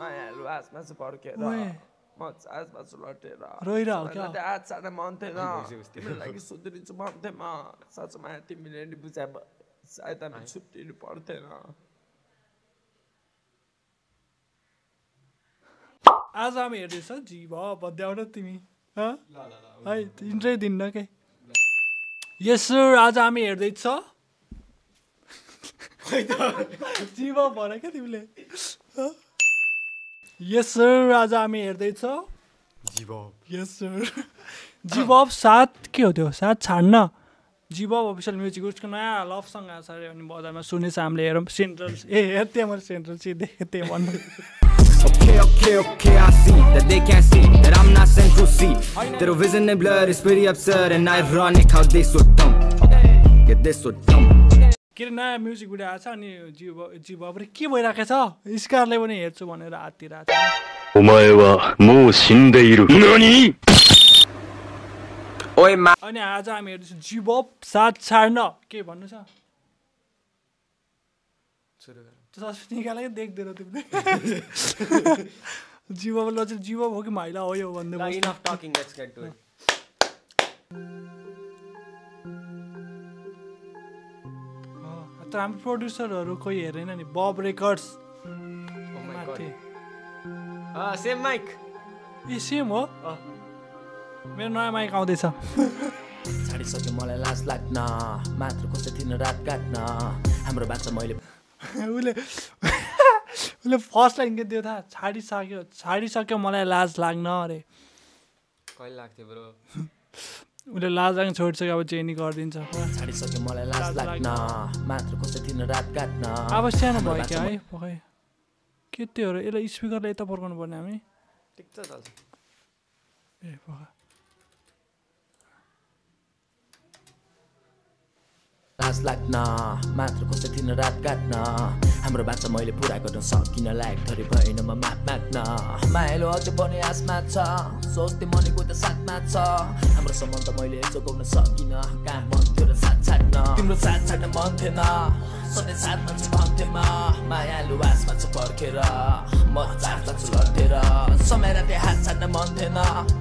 मायालु आसमा चाहिँ फर्केर लटेर मन थिएन तिम्रो लागि सुध्रिन्छु म माया तिमीले नि बुझाए सायद हामी छुट्टिनु पर्थेन आज हामी हेर्दैछ जीव न तिमी हँ? इन्ट्रै दिन्न के यस सर आज हामी हेर्दैछ जीव भन क्या तिमीले यस सर आज हामी हेर्दैछ यस सर जीवब साथ के हो त्यो साथ छाड्न जीवब अफिसियल म्युजिक उसको नयाँ लभ सङ आएको छ अरे अनि बजारमा सुनेछ हामीले हेरौँ सेन्ट्रल ए हेर त्यहाँ मैले सेन्ट्रल सिधै त्यहाँ भन्नु Okay, okay, okay, I see that they can't see that I'm not central seat. Their vision and blood is pretty absurd and ironic how they so dumb. Yeah, they so dumb. के अरे नयाँ music video आएको छ अनि जिउ जिउ बाबुले के भइरहेको छ? स्कारले पनि हेर्छु भनेर हातिर अनि आज हामी हेर्दैछौँ जिव साथ छाड्न। के भन्नु छ? निकालेको देख्दैन तिमीले हो कि माइला हो यो भन्दै तर हाम्रो प्रड्युसरहरू कोही हेरेन नि बब रेकर्ड्स Oh same mic. ए सेम हो? मेरो नयाँ माइक आउँदैछ। छाडिसक्यो मलाई लाज लाग्न मात्र कसै थिएन रात काट्न। हाम्रो बाचा मैले उसले उसले फर्स्ट लाइन के दियो थाहा छाडिसक्यो छाडिसक्यो मलाई लाज लाग्न अरे। कहिले लाग्थ्यो ब्रो उसले लाज लाग्न छोडिसक्यो अब चेनी गरिदिन्छ। छाडिसक्यो मलाई लाज लाग्न। मात्र कसै थिएन रात काट्न। अब सानो भयो क्या है पकाइ के त्यो हो यसलाई स्पिकरले यता पड्काउनु पर्ने हामी। ठिक छ ए पका लाज लाग्न मात्र कसै थिएन रात काट्न। हाम्रो बाचा मैले पुरा गर्न सकिन लायक थरी भएन म मात माग्न। मायालो अझै पनि आसमा छ सोच्दै मनेको त साथमा छ। हाम्रो सम्बन्ध मैले जोगाउन सकिन काम मन थियो र साथ छाड्न। तिम्रो साथ छाड्न मन थिएन सधैँ साथमा चाहिँ भन्थेमा। मायालु आसमा चाहिँ पर्खेर म छु लड्थेर समय राति हात छाड्न मन थिएन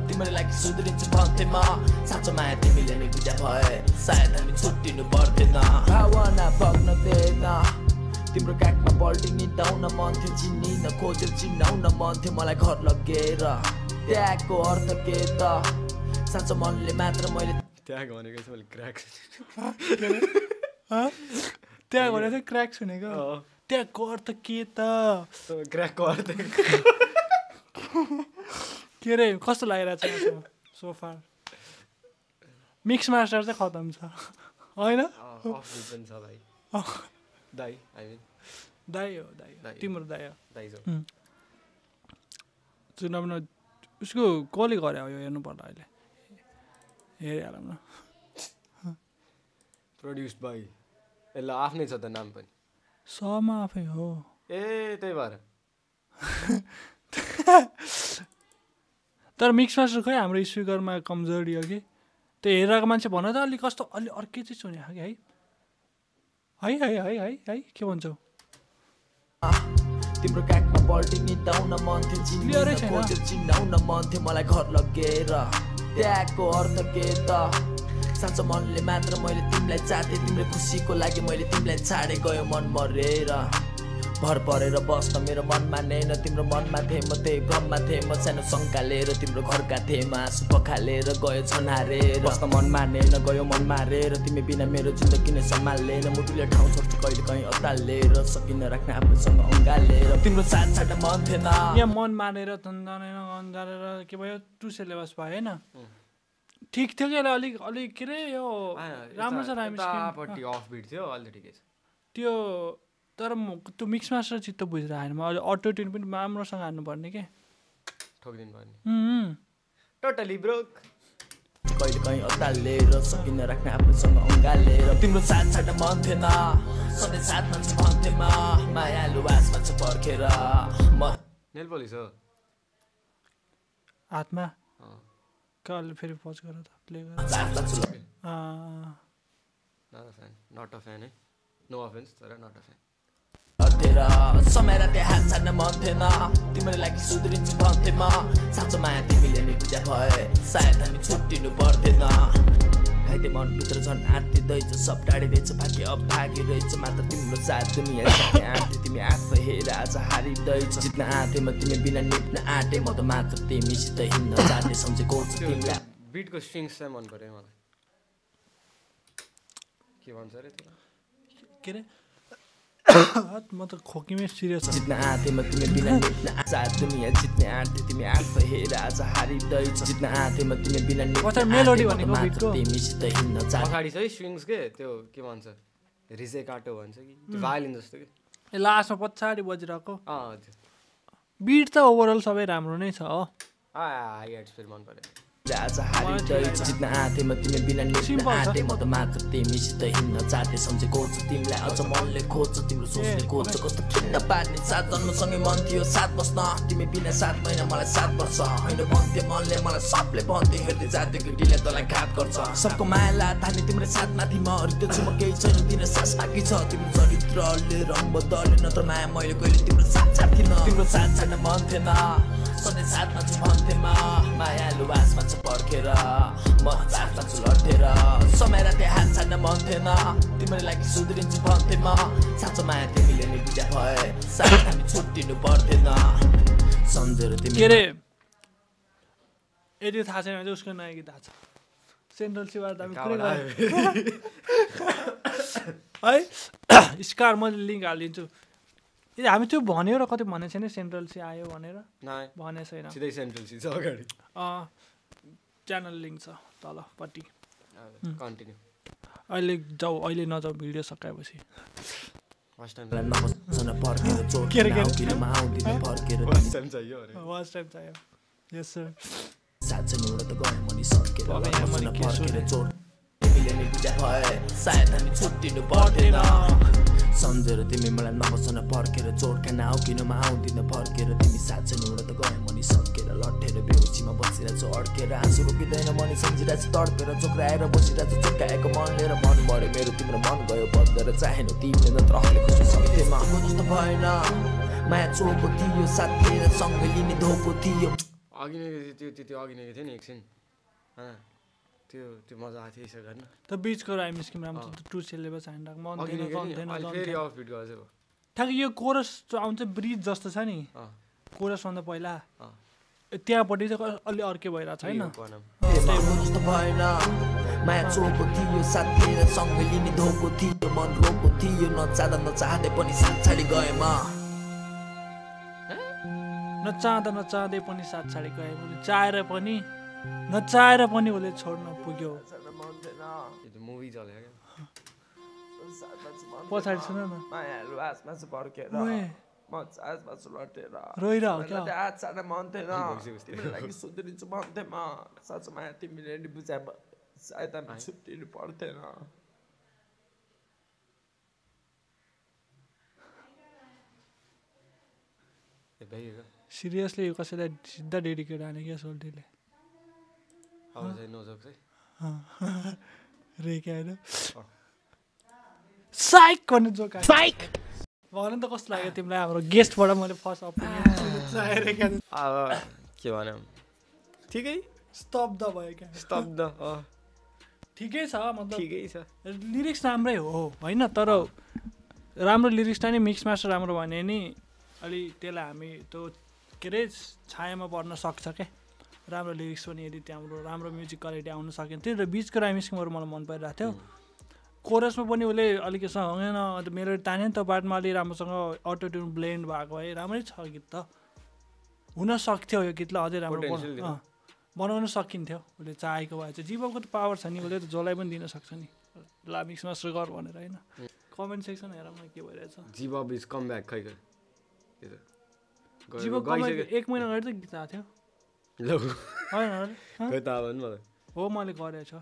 तिम्रो लागि सुध्रिन्छु भन्थे म साँचो माया तिमीले नै बुझा भए सायद हामी छुट्टिनु पर्दैन भावना भग्न दिएन तिम्रो काखमा पल्टी निटाउन मन थियो चिनिन खोजेर चिनाउन मन थियो मलाई घर लगेर त्यागको अर्थ के त साँचो मनले मात्र मैले त्यहाँ भनेको चाहिँ मैले क्र्याक त्यहाँ भनेर चाहिँ क्र्याक सुनेको त्यहाँको अर्थ के त क्र्याकको अर्थ के अरे कस्तो लागिरहेको छ सोफा मिक्स मास्टर चाहिँ खतम छ। होइन? दाइ। आई मिन दाइ हो दाइ दाइ। तिम्रो दाइ हो। दाइ जो चुनाव उसको कसले गरे हो यो हेर्नु पर्ला अहिले? हेरिहालौँ न। प्रड्युस्ड बाई यसलाई आफ्नै छ त नाम पनि। समा आफै हो। ए त्यही भएर। तर मिक्स मास्टर खोइ हाम्रो स्पिकरमा कमजोरी हो कि? त्यो हेरेको मान्छे भन त अलिक कस्तो अलि अर्कै चाहिँ सुने कि है? है है है है है के भन्छौ? तिम्रो काखमा पल्टी निटाउन मन थियो चिनिन चिनाउन मन थियो मलाई घर लगेर। त्यागको अर्थ के त? साँचो मनले मात्र मैले तिमीलाई चाटेँ तिम्रो खुसीको लागि मैले तिमीलाई छाडे गयो मन मरेर। भर परेर बस्न मेरो मन मानेन तिम्रो मनमा थिएँ म त्यही भ्रममा थिएँ म सानो शङ्का लिएर तिम्रो घरका थिएँ म आँसु पखालेर गयो छनारेर। बस्न मन मानेन गयो मन मारेर तिमी बिना मेरो जिन्दगी नै सम्हालेन मुटुले ठाउँ छोड्छु कहिले कहीँ अतालेर सकिन राख्न आफूसँग अँगालेर। तिम्रो साथ छाड्न मन थिएन। यहाँ मन मानेर गन्जालेर के भयो? टु सिलेबस भयो होइन? ठिक थियो कि अलिक अलिक के अरे यो? राम्रो छ यतापट्टि अफ बिट थियो अहिले ठिकै छ। त्यो तर म त्यो मिक्स मास्टर चित्त बुझेर हाल्नु म अहिले अटो ट्युन पनि राम्रोसँग हाल्नुपर्ने के? ठोकिदिनु पर्ने टोटली ब्रोक कहिले कहीँ अतालेर सकिन राख्न आफूसँग अँगालेर। तिम्रो साथ छाड्न मन थिएन सधैँ साथमा चाहिँ भन्थे म मायालु आसमा चाहिँ पर्खेर। म नेल पोलिस हो। हातमा? अँ। कहिले फेरि पज गर त प्ले गर। चाहता छु अँ, not a fan not a fan है नो अफेन्स तर नट अ फ्यान अर्थेर समय राति हात छाड्न मन थिएन तिमीलाई लागि सुध्रिन्छु भन्थे म साँचो माया तिमीले नि बुझा भए सायद हामी छुट्टिनु पर्दैन घाइते मनभित्र झन् आँटिँदैछ सब टाढिँदैछ भाग्य अब भागिरहेछ मात्र तिम्रो साथ दुनियाँ साथै आँटे तिमी आफै हेर आज हारिँदैछ जित्न आँटे म तिमी बिना निप्न आँटे म त मात्र तिमीसित हिँड्न जाने सम्झेको छु तिमीलाई बिटको स्ट्रिङ्स चाहिँ मन पऱ्यो मलाई के भन्छ अरे त्यो के अरे म त खोकीमै सिरियस छ जित्न आँटे म तिमी बिना निप्न साथ दुनियाँ जित्ने आँटे तिमी आफै हेर आज हारिँदैछ जित्न आँटे म तिमी बिना निप्न पछाडि मेलोडी आँटे, म त भनेको मात्र बिटको? तिमीसित हिँड्न जाने पछाडि चाहिँ स्विङ्स के त्यो के भन्छ रिजे काटो भन्छ कि? त्यो भायोलिन जस्तो कि? ए लास्टमा पछाडि बजिरहेको बिट त ओभरअल सबै राम्रो नै छ हो। हाई हेड्स फेरि मन पऱ्यो आज हारिँदैछ जित्न आँटे म तिमी बिना छ। आँटे म त मात्र तिमीसित हिँड्न जाते सम्झेको छु तिमीलाई अझ मनले खोज्छ तिम्रो सोच्ने खोज्छ कस्तो खिन्न पार्ने सात जन्मसँगै मन थियो साथ बस्न तिमी बिना सात महिना मलाई सात वर्ष होइन भन्थे मनले मलाई सबले भन्थे हेर्दै जाते केटीले तँलाई घात गर्छ सबको मायाला थाने तिम्रो साथमाथि म हरिँदैछु म केही छैन दिन सास बाँकी छ तिम्रो चरित्रले रङ बदले नत्र माया मैले कहिले तिम्रो साथ छाड्थिन तिम्रो साथ छैन मन थिएन सधैँ साथमा छु भन्थे म मायालु बासमा छु पर्खेर। म साथमा छु लड्थेर। समय राति हात छाड्न मन थिएन तिम्रो लागि सुध्रिन्छु भन्थे म साँचो माया तिमीले नि बुझा भए साथ हामी छुट्टिनु पर्दैन सम्झेर के तिमी अरे यदि थाहा छैन भने उसको नयाँ गीत थाहा छ। सेन्ट्रल सिवार त हामी कुरै गऱ्यौँ। है? स्कार मैले लिङ्क हालिदिन्छु। हामी त्यो भन्यो र कतै भनेको छैन सेन्ट्रल सी आयो भनेर। भने छैन। सिधै सेन्ट्रल सिज अगाडि। अँ, च्यानल लिङ्क छ तलपट्टि कन्टिन्यू। अहिले जाऊ अहिले नजाऊ भिडियो सकाएपछि। First time. चाहियो यस सर साँच्चै त गयो सकेर सायद हामी छुट्टिनु पर्दैन। सम्झेर तिमी मलाई नबस्न फर्केर चोट खान आऊ किनमा आउँदिन फर्केर तिमी साँच्चै एउटा त गयो मनि सकेर लट्ठेर बेहोसीमा बसिरहेको छु अड्केर आँसु रोकिँदैन मनि सम्झिरहेको छु तड्पेर चोक्राएर बसिरहेको छु चुक्काएको मन लिएर मन बढ्यो मेरो तिम्रो मन गयो बद्देर चाहेन तिमीले नत्र अहिले खुसी सक्थेमा जस्तो भएन माया चोको थियो साथ सँगै लिने धोको थियो। अघि नै त्यो त्यो त्यो अघि नै थियो नि एकछिन। होइन त्यो त्यो मजा आएको थियो यसो गर्न। त बिचको राइम स्किम राम्रो टु सिलेबस गएको चाहिँ ठ्याक्कै यो कोरस आउँछ ब्रिज जस्तो छ नि। कोरसभन्दा पहिला। त्यहाँपट्टि चाहिँ अलि अर्कै भइरहेको छ होइन? भनौँ जस्तो भएन। माया चोको थियो साथ लिएर सँगै लिने धोको थियो मन रोको थियो नचाहँदा नचाहँदै पनि साथ छाडी गएमा। नचाहँदा नचाहँदै पनि साथ छाडी गयो भने चाहेर पनि नचाहेर पनि उसले छोड्न पुग्यो। पछाडि सुन न। रोइरह क्या। मन थिएन लागि सुध्रिन्छु म साँचो माया तिमीले नि सायद हामी छुट्टिनु पर्थेन। सिरियसली यो कसैलाई सिधा डेडिकेट हाने क्या सोल्टीले? अब चाहिँ नजोक चाहिँ रेके होइन। साइक गर्ने जोक साइक भन त कस्तो लाग्यो तिमीलाई? हाम्रो गेस्टबाट मैले फर्स्ट अपिनियन अब के भनौँ ठिकै? स्तब्ध भयो क्या। स्तब्ध ठिकै छ मतलब ठिकै छ। लिरिक्स राम्रै हो होइन? तर राम्रो लिरिक्सलाई नै मिक्स मास्टर राम्रो भने नि। अलि त्यसलाई हामी त्यो के अरे छायामा पर्न सक्छ क्या। राम्रो लिरिक्स पनि यदि त्यहाँबाट राम्रो म्युजिक क्वालिटी आउन सकेन थियो र बिचको राइमिस्किङहरू मलाई मन परिरहेको थियो। कोरसमा पनि उसले अलिक यसो हँगेन अन्त मेरो तान्यो नि त बाटमा अलि राम्रोसँग अटोट्युन ब्लेन्ड भएको है राम्रै छ गीत त। हुन सक्थ्यो यो गीतलाई अझै राम्रो बनाउन सकिन्थ्यो उसले चाहेको भए चाहिँ। जीवको त पावर छ नि उसले त जसलाई पनि दिन सक्छ नि। ला मिक्स मास्टर गर भनेर होइन। कमेन्ट सेक्सन हेर न के भइरहेछ। जीवब इज कम ब्याक खै जीव एक महिना अगाडि त गीत आएको थियो। लौ? हँ? मैले गरेको छ।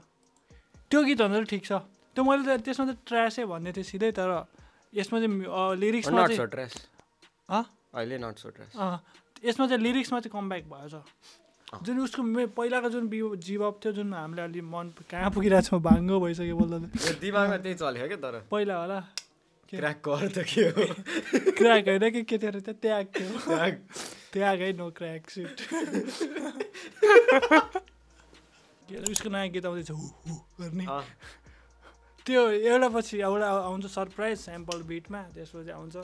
त्यो गीतभन्दा त ठिक छ। त्यो मैले त त्यसमा त ट्र्यासै भन्ने थिएँ सिधै तर यसमा चाहिँ लिरिक्समा चाहिँ यसमा चाहिँ लिरिक्समा चाहिँ कमब्याक भएछ जुन उसको मे- पहिलाको जुन जीवप थियो जुन हामीले अलि मन कहाँ पुगिरहेको छौँ भाङ्गो भइसक्यो बोल्दा। दिमागमा त्यही चल्यो क्या तर। पहिला होला। क्र्याकको अर्थ के हो? क्र्याक होइन कि के थियो अरे त्यो त्याग थियो। त्याग है नो अरे उसको नयाँ गीत आउँदैछ हु हु गर्ने। त्यो एउटा पछि एउटा आउँछ सरप्राइज स्याम्पल बिटमा त्यसपछि आउँछ.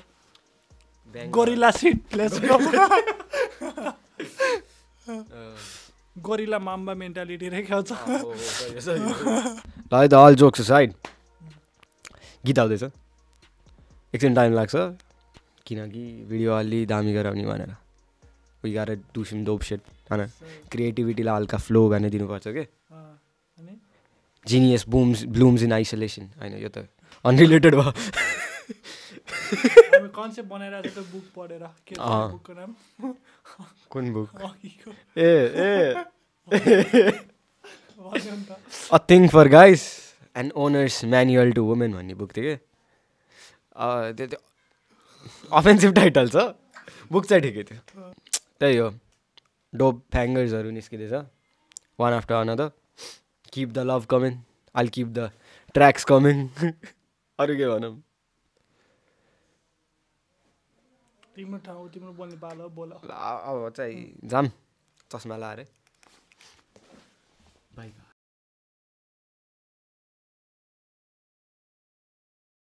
गोरिला सिट लेट्स गो अँ, गोरिला माम्बा मेन्टालिटी। ल है त अल जोक्स साइड गीत आउँदैछ एकछिन टाइम लाग्छ किनकि भिडियो अलि दामी गराउने भनेर वी गार डु सिम डोप सेट होइन क्रिएटिभिटीलाई हल्का फ्लो गर्ने दिनुपर्छ कि genius booms blooms in isolation होइन यो त अनरिलेटेड भयो कन्सेप्ट बुक पढेर कुन book A A. A thing for guys and owner's manual to women भन्ने बुक थियो कि? अँ, त्यो त्यो अफेन्सिभ टाइटल छ। बुक चाहिँ ठिकै थियो। त्यही हो। डोप फ्याङ्गर्सहरू निस्किँदैछ। One after another keep the love coming I'll keep the tracks coming अरू के भनौँ? तिम्रो ठाउँ तिम्रो बोल्ने पालो बोल। अब चाहिँ जाम। चस्मा लाएर। बाई